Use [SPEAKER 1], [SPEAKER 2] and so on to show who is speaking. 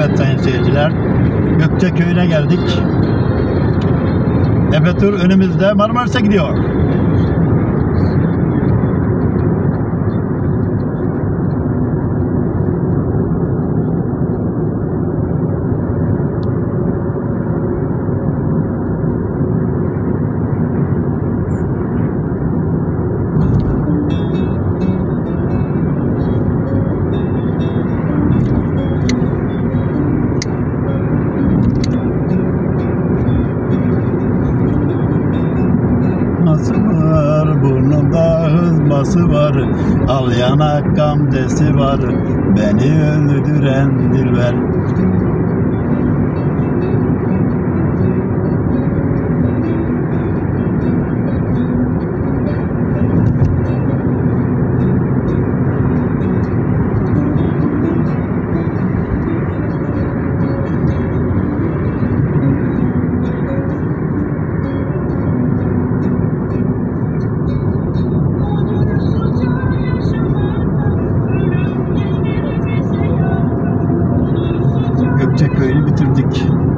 [SPEAKER 1] Evet sayın seyirciler. Gökçeköy'üne geldik. Efe Tur önümüzde Marmaris'e gidiyor. Hızması var. Al yanak gamzesi var. Beni öldüren dilber Köyü'nü bitirdik.